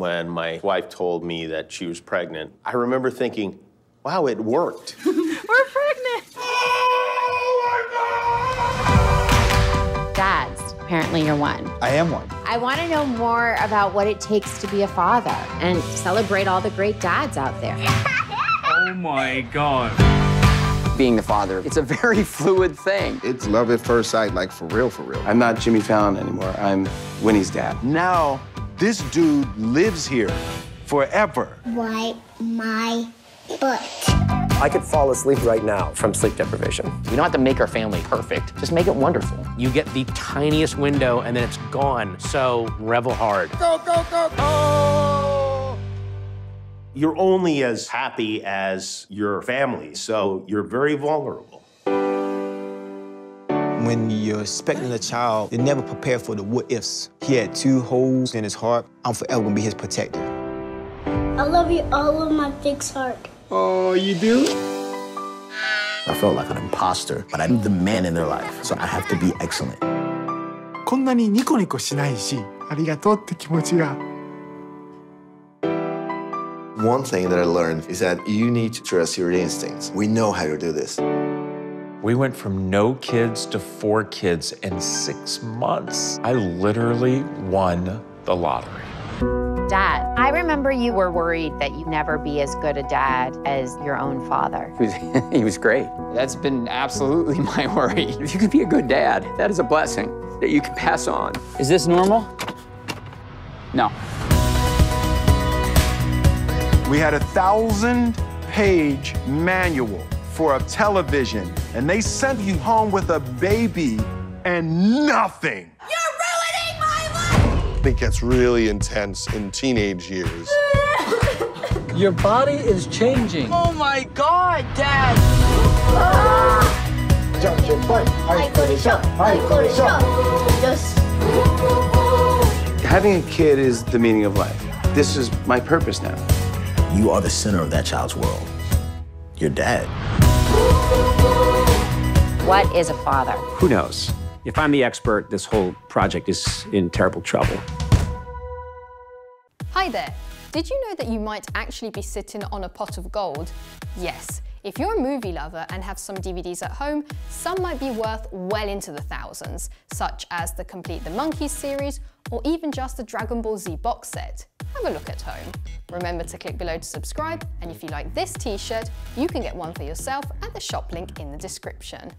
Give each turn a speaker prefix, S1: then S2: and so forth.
S1: When my wife told me that she was pregnant, I remember thinking, wow, it worked.
S2: We're pregnant.
S3: Oh Dads, apparently you're one.
S4: I am one.
S3: I want to know more about what it takes to be a father and celebrate all the great dads out there.
S5: oh my God.
S6: Being the father, it's a very fluid thing.
S7: It's love at first sight, like for real, for real.
S8: I'm not Jimmy Fallon anymore. I'm Winnie's dad.
S9: Now, this dude lives here forever.
S10: Wipe my butt.
S11: I could fall asleep right now from sleep deprivation.
S6: We don't have to make our family perfect, just make it wonderful.
S12: You get the tiniest window and then it's gone. So revel hard.
S1: Go, go, go, go! You're only as happy as your family, so you're very vulnerable.
S4: When you're expecting a child, you're never prepared for the what ifs. He had two holes in his heart. I'm forever gonna be his protector.
S10: I love you all of my big heart.
S4: Oh, you do?
S13: I felt like an imposter, but I'm the man in their life, so I have to be excellent.
S14: こんなにニコニコしないし、ありがとうって気持ちが。
S15: One thing that I learned is that you need to trust your instincts. We know how to do this.
S16: We went from no kids to four kids in six months. I literally won the lottery.
S3: Dad, I remember you were worried that you'd never be as good a dad as your own father.
S6: He was, he was great. That's been absolutely my worry. If you could be a good dad, that is a blessing that you can pass on.
S17: Is this normal? No.
S9: We had a thousand page manual for a television, and they sent you home with a baby and nothing.
S10: You're ruining my life!
S18: I think that's really intense in teenage years.
S17: Your body is changing.
S6: Oh my God, Dad!
S10: Jump your butt. I go to shop. I go to shop. Just.
S8: Having a kid is the meaning of life. This is my purpose now.
S13: You are the center of that child's world. Your dad.
S3: What is a father?
S17: Who knows? If I'm the expert, this whole project is in terrible trouble.
S19: Hi there. Did you know that you might actually be sitting on a pot of gold? Yes. If you're a movie lover and have some DVDs at home, some might be worth well into the thousands, such as the Complete the Monkees series or even just the Dragon Ball Z box set. Have a look at home. Remember to click below to subscribe, and if you like this t-shirt, you can get one for yourself at the shop link in the description.